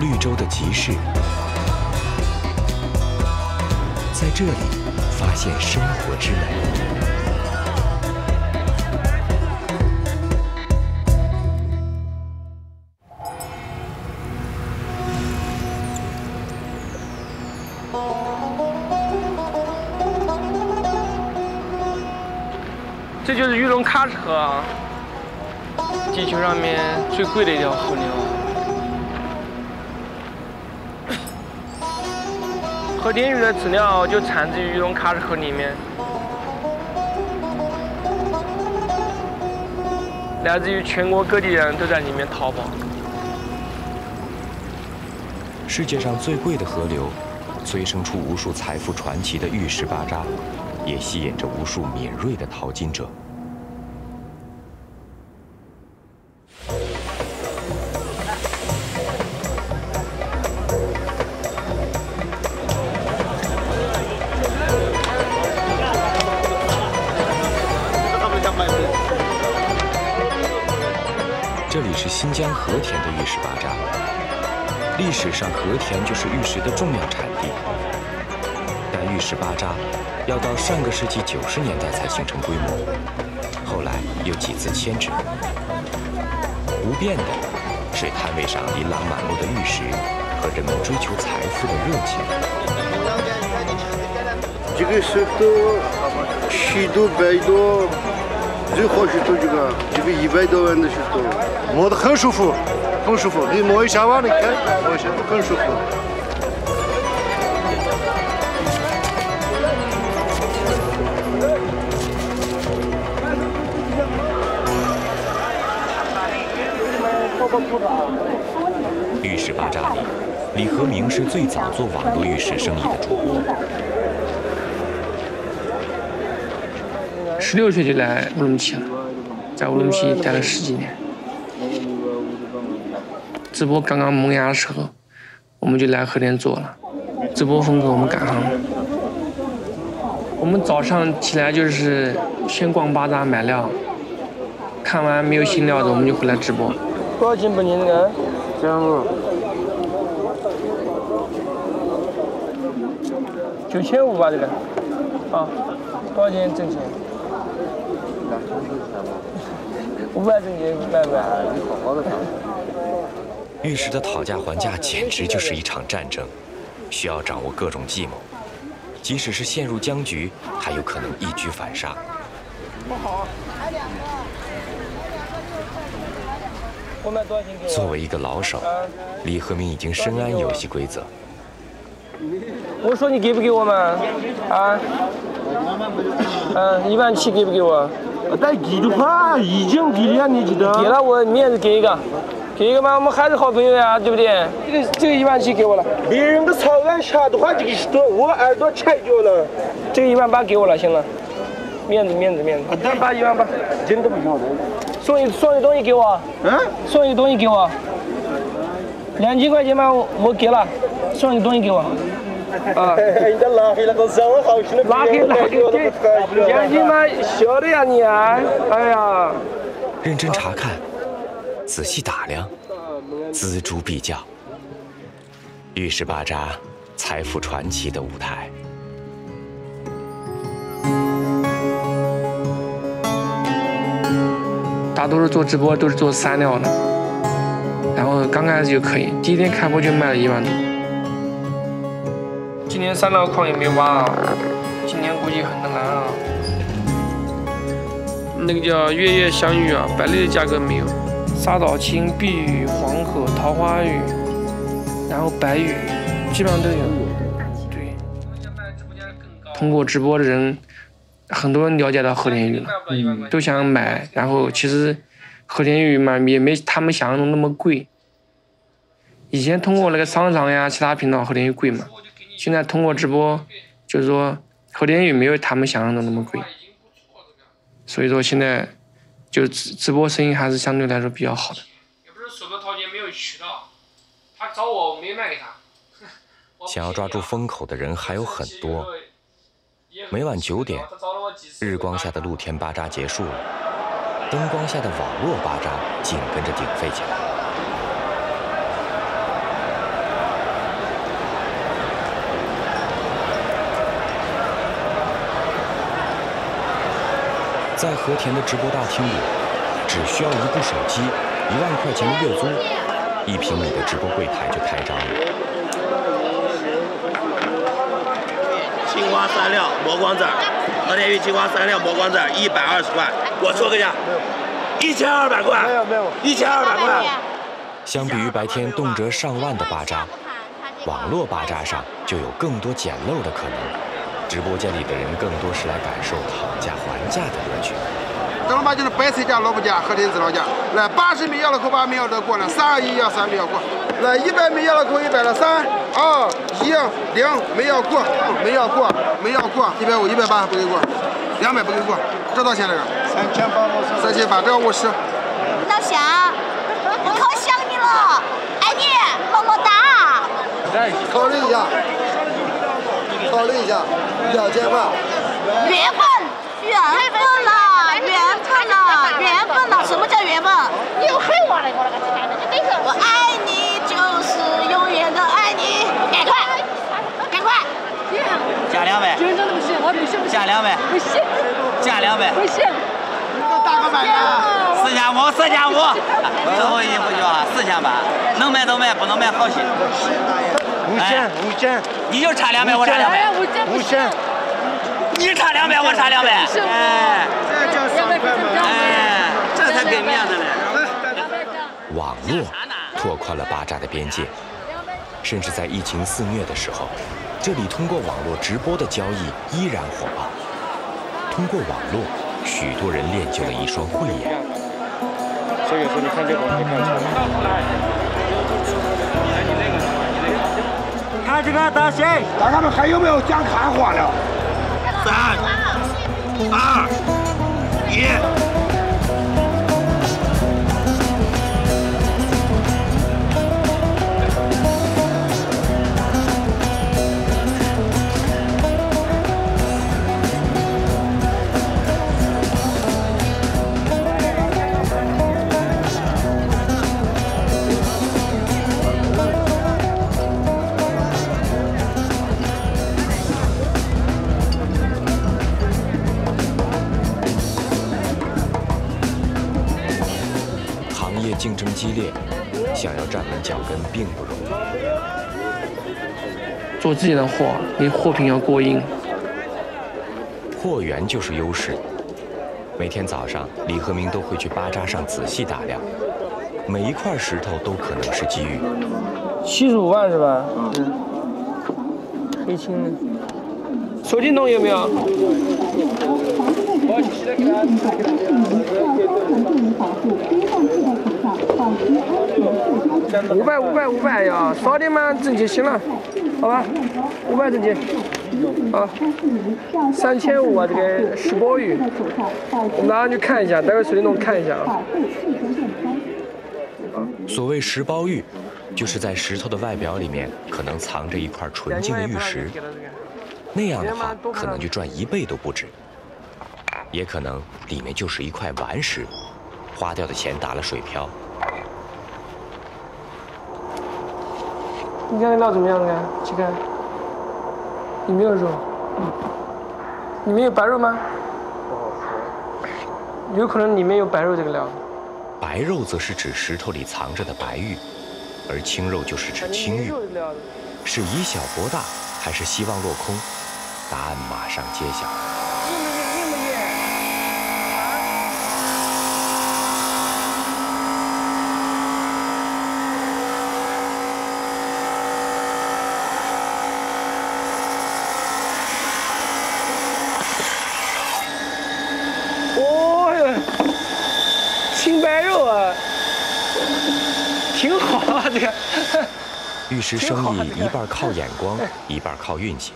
绿洲的集市，在这里发现生活之美。这就是玉龙喀什河啊，地球上面最贵的一条河流。和田玉的籽料就产自于玉龙喀什河里面，来自于全国各地人都在里面淘宝。世界上最贵的河流，催生出无数财富传奇的玉石巴扎。也吸引着无数敏锐的淘金者。这里是新疆和田的玉石巴扎，历史上和田就是玉石的重要产地，但玉石巴扎。要到上个世纪九十年代才形成规模，后来又几次迁址。不变的是摊位上琳琅满目的玉石和人们追求财富的热情。这个石头七多百多，最好石头这个，这个一百多万的石头，摸得很舒服，很舒服。你摸一下吧，你看，摸一下，很舒服。玉石巴扎里，李和明是最早做网络玉石生意的主播。十六岁就来乌鲁木齐了，在乌鲁木齐待了十几年。直播刚刚萌芽的时候，我们就来和田做了。直播风格我们赶上了。我们早上起来就是先逛巴扎买料，看完没有新料子，我们就回来直播。多少斤不？你那个？这样子。九千五吧，这个。啊，多少斤挣钱？五百挣钱，五百万，你好好的干。玉石的讨价还价简直就是一场战争，需要掌握各种计谋，即使是陷入僵局，还有可能一举反杀。不好。买两个作为一个老手，李和明已经深谙游戏规则。我说你给不给我嘛？啊？嗯，一万七给不给我？再给的话，已经给了你记得？给了我，你也是给一个，给一个嘛，我们还是好朋友呀，对不对？这个这个一万七给我了。别人的草案下的话就给多，我耳朵拆掉了。这个一万八给我了，行了。面子面子面子。一万八一万八，真的不要送一送一东西给我，嗯，送一东西给我，两千块钱嘛，我给了，送一东西给我，啊，拉黑，拉黑拉黑，两千嘛，晓得呀你啊，哎呀，认真查看，仔细打量，锱铢必较，玉石巴扎财富传奇的舞台。大多数做直播都是做三料的，然后刚开始就可以，第一天开播就卖了一万多。今年三道矿也没挖啊，今年估计很难啊。那个叫月夜相遇啊，白丽的价格没有，沙岛青、碧玉、黄河、桃花玉，然后白玉，基本上都有。对，通过直播的人。很多人了解到和田玉了，都想买。然后其实和田玉嘛也没他们想象中那么贵。以前通过那个商场呀、其他频道和田玉贵嘛，现在通过直播，就是说和田玉没有他们想象的那么贵。所以说现在就直直播生意还是相对来说比较好的。也不是手头条件没有渠道，他找我我没卖给他。想要抓住风口的人还有很多。每晚九点，日光下的露天巴扎结束了，灯光下的网络巴扎紧跟着鼎沸起来。在和田的直播大厅里，只需要一部手机，一万块钱的月租，一平米的直播柜台就开张了。青花三料磨光子，和田玉青花三料磨光子一百二十块，我说个价，一千二百块，没有没有，一千二百块。相比于白天动辄上万的巴扎，网络巴扎上就有更多捡漏的可能。直播间里的人更多是来感受讨价还价的乐趣。正儿八就是白菜价、萝卜价、和田子老价。来，八十米要了扣八米要得过了，三二一要三米要过。来，一百米要了扣一百了，三二一零没要过，没要过，没要过，一百五、一百八不给过，两百不给过，这多少钱来着？三千八，三千八，这要五十。老乡，我可想你了，爱你，么么哒。来考虑一下，考虑一下，两千万。缘分，缘分了，缘分了，缘分了。什么叫缘分？你又黑我了，我那个天哪！你等一下，我爱你就是永远的爱你，赶快，赶快。加两百，加两百，不行，加两百，不行！四千五，四千五，最后一步就啊，四千八，能卖都卖，不能卖好心。五千，五千，你就差两百，我差两百，五千，你差两百，我差两百，哎这叫三块嘛。哎，这才给面子嘞。网络拓宽了巴扎的边界，甚至在疫情肆虐的时候，这里通过网络直播的交易依然火爆。通过网络，许多人练就了一双慧眼。所以说你看这个，你看错。看这个大谁？看他们还有没有讲看货了？三、二、业竞争激烈，想要站稳脚跟并不容易。做自己的货，你货品要过硬。货源就是优势。每天早上，李和明都会去巴扎上仔细打量，每一块石头都可能是机遇。七十五万是吧？嗯。黑青的。手电筒有没有？五百五百五百呀，少点嘛，挣就行了，好吧？五百整斤，好，三千五啊，这个石钵鱼，我们马上去看一下，待会手电弄看一下啊。所谓石包玉，就是在石头的外表里面可能藏着一块纯净的玉石，那样的话可能就赚一倍都不止。也可能里面就是一块顽石，花掉的钱打了水漂。你看这料怎么样？看，去看，里面有肉，里面有白肉吗？有可能里面有白肉这个料。白肉则是指石头里藏着的白玉，而青肉就是指青玉。是以小博大，还是希望落空？答案马上揭晓。哦哟，青白肉啊，挺好啊，这个。玉石生意一半靠眼光，一半靠运气。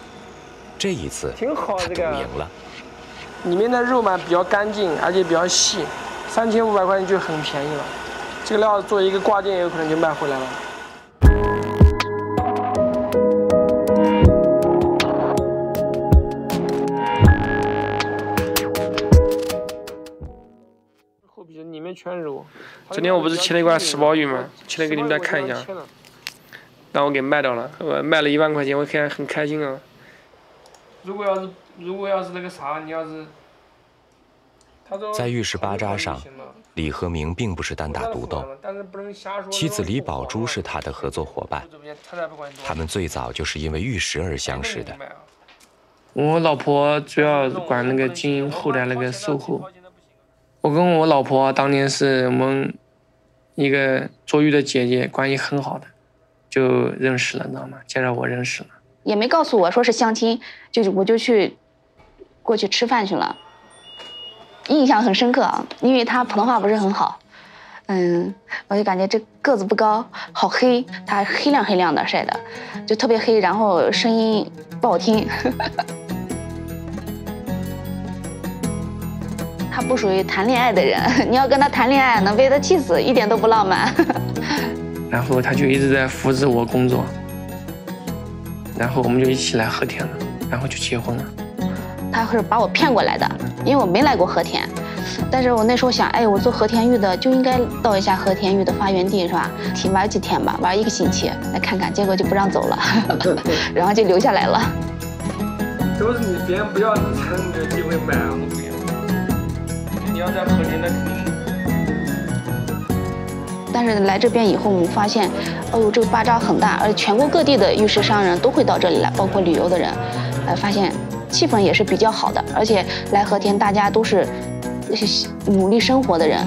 这一次，挺好他赌这个赢了。里面的肉嘛比较干净，而且比较细，三千五百块钱就很便宜了。这个料做一个挂件，有可能就卖回来了。昨天我不是切了一块石包鱼吗？切了给你们大家看一下，让我给卖掉了，我卖了一万块钱，我开很开心啊。如果要是如果要是那个啥，你要是在玉石巴扎上，李和明并不是单打独斗，妻子李宝珠是他的合作伙伴。他们最早就是因为玉石而相识的。我老婆主要管那个经营后台那个售后。我跟我老婆当年是我们一个做玉的姐姐，关系很好的，就认识了，你知道吗？介绍我认识了。也没告诉我说是相亲，就是我就去过去吃饭去了。印象很深刻啊，因为他普通话不是很好，嗯，我就感觉这个子不高，好黑，他黑亮黑亮的晒的，就特别黑，然后声音不好听。他不属于谈恋爱的人，你要跟他谈恋爱，能被他气死，一点都不浪漫。然后他就一直在扶持我工作，然后我们就一起来和田了，然后就结婚了。他是把我骗过来的，因为我没来过和田，但是我那时候想，哎，我做和田玉的就应该到一下和田玉的发源地，是吧？体玩几天吧，玩一个星期来看看，结果就不让走了，然后就留下来了。都是你，别人不要你才能有机会买啊！但是来这边以后，我们发现，哦呦，这个巴扎很大，而且全国各地的玉石商人都会到这里来，包括旅游的人，呃，发现。气氛也是比较好的，而且来和田大家都是努力生活的人。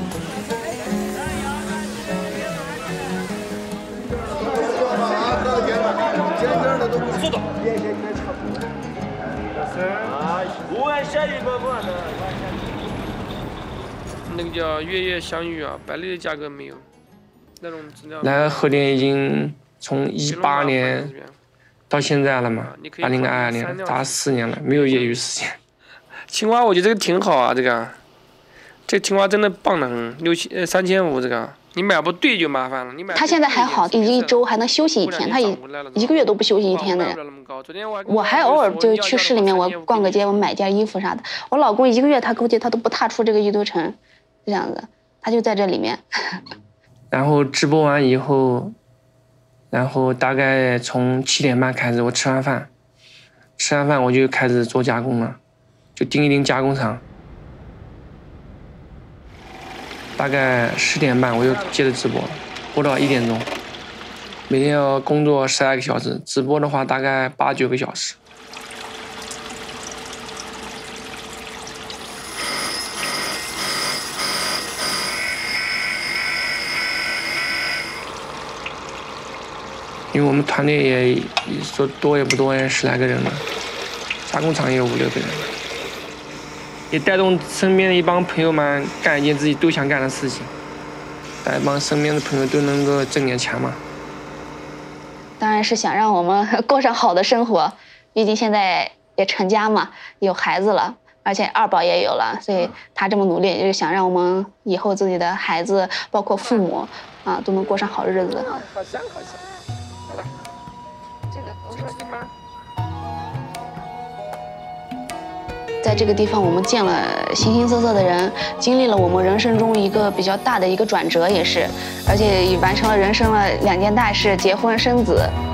那个叫月月相遇啊，百丽的价格没有，那种来和田已经从一八年。到现在了嘛？二零二二年，打四年了，没有业余时间。青蛙，我觉得这个挺好啊，这个，这青蛙真的棒的很，六千呃三千五这个，你买不对就麻烦了。你买。他现在还好，一周还能休息一天，他一一个月都不休息一天的人。我还偶尔就去市里面，我逛个街，我买件衣服啥的。我老公一个月他估计他都不踏出这个玉都城，这样子，他就在这里面。然后直播完以后。然后大概从七点半开始，我吃完饭，吃完饭我就开始做加工了，就盯一盯加工厂。大概十点半我又接着直播，播到一点钟。每天要工作十二个小时，直播的话大概八九个小时。因为我们团队也说多也不多，也十来个人了，加工厂也有五六个人，也带动身边的一帮朋友们干一件自己都想干的事情，带帮身边的朋友都能够挣点钱嘛。当然是想让我们过上好的生活，毕竟现在也成家嘛，有孩子了，而且二宝也有了，所以他这么努力，就是想让我们以后自己的孩子，包括父母，啊，都能过上好日子。好香，好香。在这个地方，我们见了形形色色的人，经历了我们人生中一个比较大的一个转折，也是，而且也完成了人生了两件大事：结婚生子。